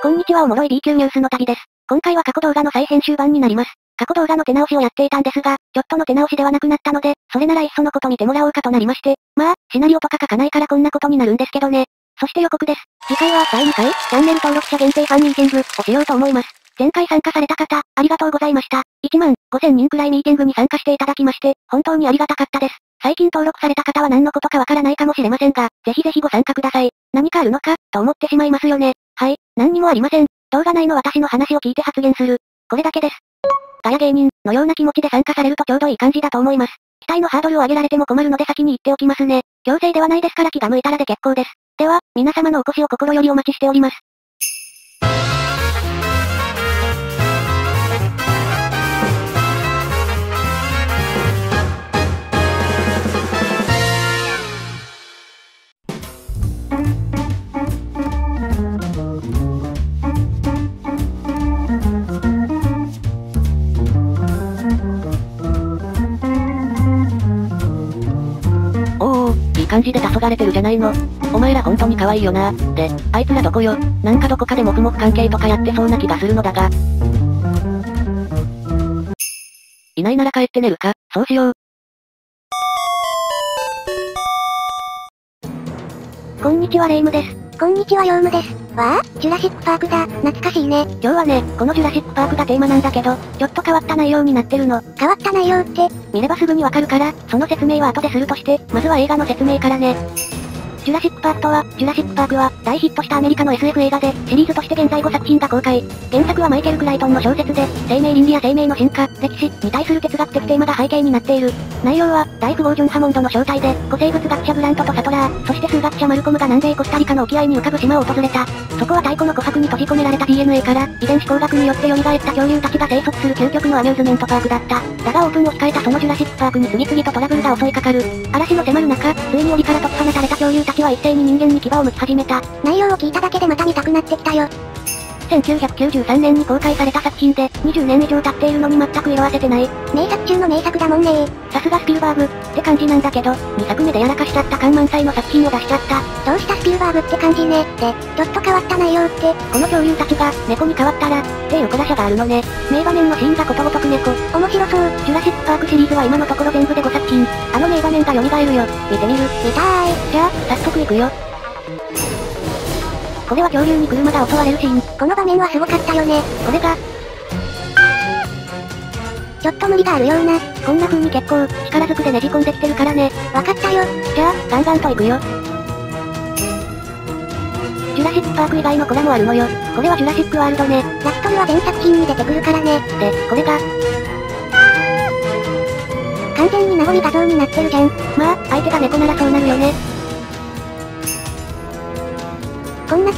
こんにちはおもろい B 級ニュースの旅です。今回は過去動画の再編集版になります。過去動画の手直しをやっていたんですが、ちょっとの手直しではなくなったので、それならいっそのこと見てもらおうかとなりまして、まあ、シナリオとか書かないからこんなことになるんですけどね。そして予告です。次回は第2回、チャンネル登録者限定ファンミーティングをしようと思います。前回参加された方、ありがとうございました。1万5000人くらいミーティングに参加していただきまして、本当にありがたかったです。最近登録された方は何のことかわからないかもしれませんが、ぜひぜひご参加ください。何かあるのか、と思ってしまいますよね。はい、何にもありません。動画内の私の話を聞いて発言する。これだけです。ガヤ芸人のような気持ちで参加されるとちょうどいい感じだと思います。期待のハードルを上げられても困るので先に言っておきますね。強制ではないですから気が向いたらで結構です。では、皆様のお越しを心よりお待ちしております。感じで黄昏れてるじゃないの。お前ら本当に可愛いよな。で、あいつらどこよ。なんかどこかで黙々関係とかやってそうな気がするのだが。いないなら帰って寝るか、そうしよう。こんにちはレイムです。こんにちはヨウムです。わあ、ジュラシックパークだ、懐かしいね。今日はね、このジュラシックパークがテーマなんだけど、ちょっと変わった内容になってるの。変わった内容って、見ればすぐにわかるから、その説明は後でするとして、まずは映画の説明からね。ジュラシックパークとは、ジュラシックパークは、大ヒットしたアメリカの SF 映画で、シリーズとして現在5作品が公開。原作はマイケル・クライトンの小説で、生命倫理や生命の進化、歴史に対する哲学的テーマが背景になっている。内容は、大富豪ジョン・ハモンドの正体で、古生物学者ブラントとサトラー、そして数学者マルコムが南米コスタリカの沖合に浮かぶ島を訪れた。そこは太古の琥珀に閉じ込められた DNA から、遺伝子工学によって蘇った恐竜たちが生息する究極のアミューズメントパークだった。だがオープンを控えたそのジュラシックパークに次々とトラブルが襲いかかる。嵐の迫る中、ついに檻から解き放たれた恐竜たちは一斉に人間にに牙を剥き始めた。内容を聞いただけでまた見たくなってきたよ。1993年に公開された作品で、20年以上経っているのに全く色あせてない。名作中の名作だもんねさすがスピルバーグ、って感じなんだけど、2作目でやらかしちゃった感満載の作品を出しちゃった。どうしたスピルバーグって感じね。で、ちょっと変わった内容って、この恐竜たちが、猫に変わったら、っていう小ラシャがあるのね。名場面のシーンがことごとく猫。面白そう。ジュラシックパークシリーズは今のところ全部で5作品。あの名場面が蘇るよ。見てみる見たーい。じゃあ、早速行くよ。これは恐竜に車が襲われるシーン。この場面はすごかったよね。これが、ちょっと無理があるような。こんな風に結構、力ずくでねじ込んできてるからね。わかったよ。じゃあ、ガンガンと行くよ。ジュラシックパーク以外のコラもあるのよ。これはジュラシックワールドね。ラストには全作品に出てくるからね。で、これが、完全に名残画像になってるじゃん。まあ、相手が猫ならそうなるよ。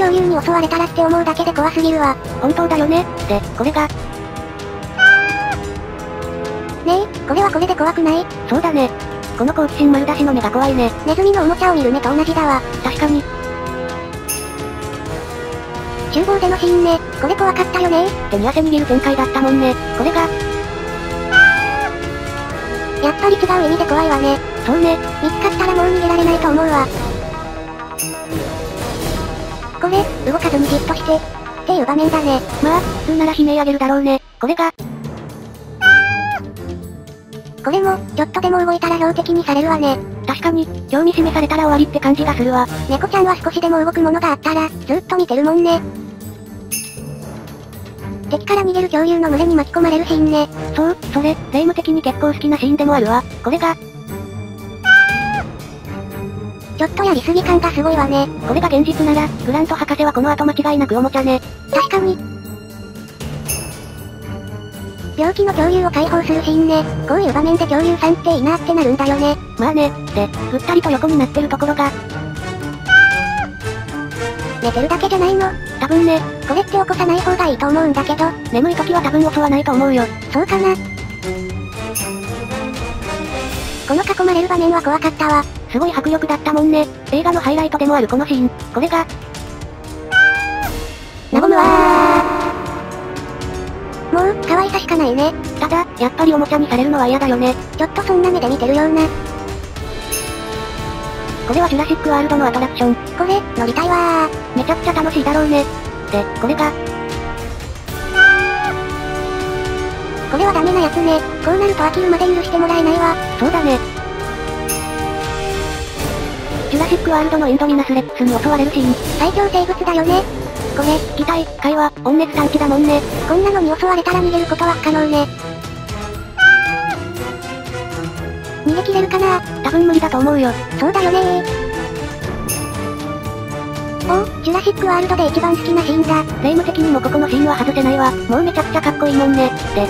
恐竜に襲われたらって思うだけで怖すぎるわ。本当だよね。で、これが？ねえ、これはこれで怖くない？そうだね。この好奇心丸出しの目が怖いね。ネズミのおもちゃを見る目と同じだわ。確かに。厨房でのシーンね、これ怖かったよね手に汗握る展開だったもんね。これが？やっぱり違う意味で怖いわね。そうね。見つかったらもう逃げられないと思うわ。これ、動かずにじっとして、っていう場面だね。まあ、普通なら悲鳴あげるだろうね。これが。これも、ちょっとでも動いたら標的にされるわね。確かに、興味示されたら終わりって感じがするわ。猫ちゃんは少しでも動くものがあったら、ずっと見てるもんね。敵から逃げる恐竜の群れに巻き込まれるシーンね。そう、それ、霊夢的に結構好きなシーンでもあるわ。これが、ちょっとやりすぎ感がすごいわね。これが現実なら、グラント博士はこの後間違いなくおもちゃね。確かに。病気の恐竜を解放するシーンね。こういう場面で恐竜さんっていいなってなるんだよね。まあね。で、ぐったりと横になってるところが。寝てるだけじゃないの多分ね。これって起こさない方がいいと思うんだけど。眠い時は多分襲わないと思うよ。そうかな。この囲まれる場面は怖かったわ。すごい迫力だったもんね。映画のハイライトでもあるこのシーン。これが、和むわー。もう、可愛さしかないね。ただ、やっぱりおもちゃにされるのは嫌だよね。ちょっとそんな目で見てるような。これはジュラシックワールドのアトラクション。これ、乗りたいわー。めちゃくちゃ楽しいだろうね。で、これが、これはダメなやつね。こうなると飽きるまで許してもらえないわ。そうだね。ジュラシックワールドのインドミナスレックスに襲われるシーン。最強生物だよね。これ、擬態、会話、温熱探知だもんね。こんなのに襲われたら逃げることは不可能ね。逃げ切れるかな多分無理だと思うよ。そうだよねおジュラシックワールドで一番好きなシーンだ。霊夢的にもここのシーンは外せないわ。もうめちゃくちゃかっこいいもんね。で、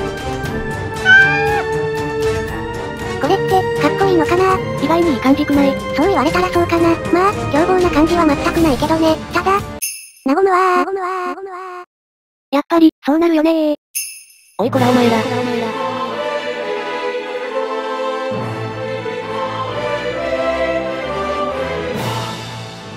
これって、かっこいいのかな外にいい感じくないそう言われたらそうかな。まあ、凶暴な感じは全くないけどね。ただ、和むわ。和むわー。むわ。やっぱり、そうなるよね。おいこらお前ら。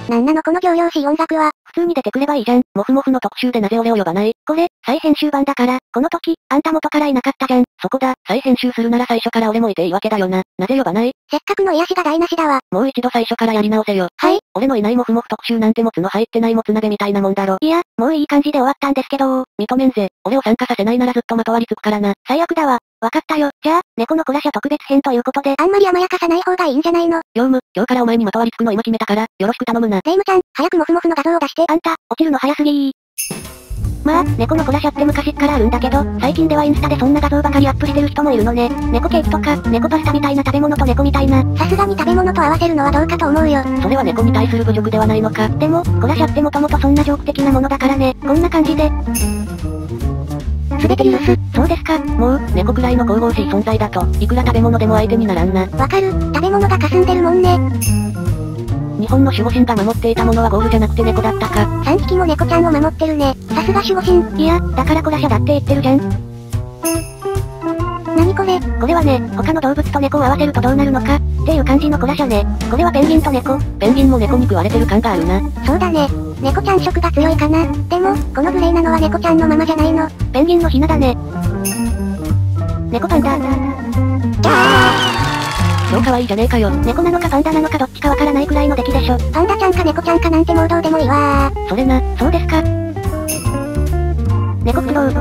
なんなのこの行々しい音楽は。普通に出てくればいいじゃん。モフモフの特集でなぜ俺を呼ばないこれ、再編集版だから、この時、あんた元からいなかったじゃん。そこだ、再編集するなら最初から俺もいていいわけだよな。なぜ呼ばない？せっかくの癒しが台無しだわ。もう一度最初からやり直せよ。はい。俺のいないモフモフ特集なんてもつの入ってないもつ鍋みたいなもんだろ。いや、もういい感じで終わったんですけど認めんぜ。俺を参加させないならずっとまとわりつくからな。最悪だわ。わかったよ。じゃあ、猫のコラシャ特別編ということで。あんまり甘やかさない方がいいんじゃないの？業務、今日からお前にまとわりつくの今決めたから、よろしく頼むな。レイムちゃん、早くモフモフの画像を出して。あんた、落ちるの早すぎー。まあ、猫のコラシャって昔っからあるんだけど、最近ではインスタでそんな画像ばかりアップしてる人もいるのね。猫ケーキとか、猫パスタみたいな食べ物と猫みたいな。さすがに食べ物と合わせるのはどうかと思うよ。それは猫に対する侮辱ではないのか。でも、コラシャってもともとそんなジョーク的なものだからね。こんな感じで。すべて許す。そうですか。もう、猫くらいの神々しい存在だと、いくら食べ物でも相手にならんな。わかる。食べ物が霞んでるもんね。日本の守護神が守っていたものはゴールじゃなくて猫だったか。3匹も猫ちゃんを守ってるね。さすが守護神。いや、だからコラシャだって言ってるじゃん。なにこれ？これはね、他の動物と猫を合わせるとどうなるのか、っていう感じのコラシャね。これはペンギンと猫。ペンギンも猫に食われてる感があるな。そうだね。猫ちゃん色が強いかな。でも、このグレーなのは猫ちゃんのままじゃないの。ペンギンのヒナだね。猫パンダ。超可愛いじゃねえかよ。猫なのかパンダなのかどっちかわからないくらいの出来でしょ。パンダちゃんか猫ちゃんかなんてもうどうでもいいわそれな、そうですか。猫クロウ。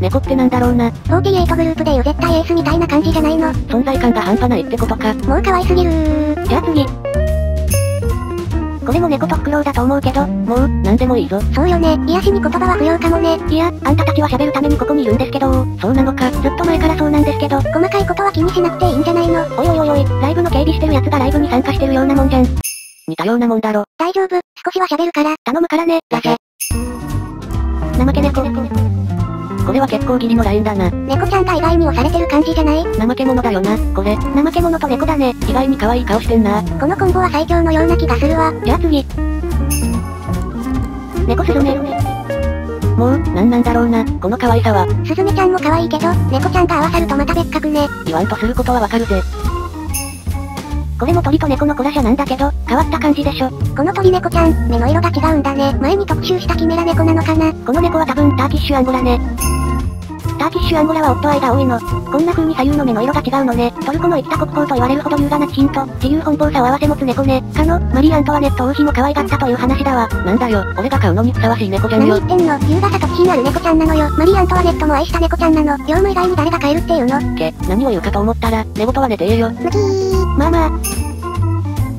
猫ってなんだろうな。48グループでいう絶対エースみたいな感じじゃないの。存在感が半端ないってことか。もう可愛すぎるー。じゃあ次。これも猫とフクロウだと思うけど、もう、なんでもいいぞ。そうよね。癒しに言葉は不要かもね。いや、あんたたちは喋るためにここにいるんですけど、そうなのか、ずっと前からそうなんですけど、細かいことは気にしなくていいんじゃないの。おいおいおいおい、ライブの警備してる奴がライブに参加してるようなもんじゃん。似たようなもんだろ。大丈夫。少しは喋るから。頼むからね、だぜ。怠け猫。これは結構ギリのラインだな。猫ちゃんが意外に押されてる感じじゃない？怠け者だよな、これ。怠け者と猫だね。意外に可愛い顔してんな。このコンボは最強のような気がするわ。じゃあ次。猫スズメ。もう、なんなんだろうな、この可愛さは。スズメちゃんも可愛いけど、猫ちゃんが合わさるとまた別格ね。言わんとすることはわかるぜ。これも鳥と猫のコラシャなんだけど、変わった感じでしょ。この鳥猫ちゃん、目の色が違うんだね。前に特集したキメラ猫なのかなこの猫は多分ターキッシュアンゴラね。ターキッシュアンゴラは夫間多いの。こんな風に左右の目の色が違うのね。トルコの生きた国宝と言われるほど優雅な気品と、自由奔放さを合わせ持つ猫ね。かの、マリー・アントワネット王妃も可愛がったという話だわ。なんだよ、俺が飼うのにふさわしい猫じゃんよ何言。ってんの優雅さと気品ある猫ちゃんなのよ。マリー・アントワネットも愛した猫ちゃんなの。業務以外に誰が飼えるっていうのけ、何を言うかと思ったら、寝言は寝てええよ。まあまあ。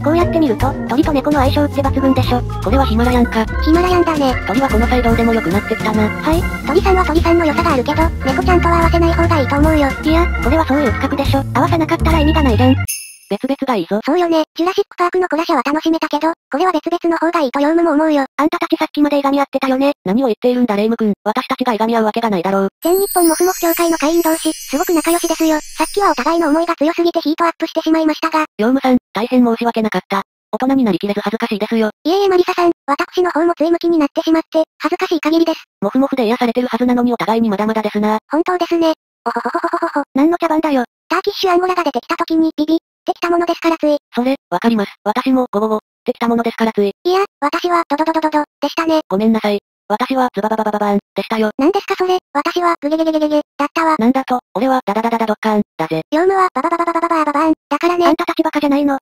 こうやって見ると、鳥と猫の相性って抜群でしょ。これはヒマラヤンか。ヒマラヤンだね。鳥はこの際どうでも良くなってきたな。はい。鳥さんは鳥さんの良さがあるけど、猫ちゃんとは合わせない方がいいと思うよ。いや、これはそういう企画でしょ。合わさなかったら意味がないじゃん。別々がいいぞ。そうよね。ジュラシックパークのコラシャは楽しめたけど、これは別々の方がいいとヨウムも思うよ。あんたたちさっきまでいがみ合ってたよね。何を言っているんだレイム君。私たちがいがみ合うわけがないだろう。全日本モフモフ協会の会員同士、すごく仲良しですよ。さっきはお互いの思いが強すぎてヒートアップしてしまいましたが、ヨウムさん、大変申し訳なかった。大人になりきれず恥ずかしいですよ。いえいえマリサさん、私の方もつい向きになってしまって、恥ずかしい限りです。モフモフで癒されてるはずなのにお互いにまだまだですな。本当ですね。おほほほほほほほ。何の茶番だよ。ターキッシュアンゴラが出てきた時にビビってきたものですからつい。それ、わかります。私もゴゴゴ、ってきたものですからつい。いや、私はドドドドドド、でしたね。ごめんなさい。私はズババババババーン、でしたよ。何ですかそれ、私はグゲゲゲゲゲゲ、だったわ。なんだと、俺はダダダダダドッカーン、だぜ。ヨウムはバババババババババーン、だからあねん。たたちバカじゃないの。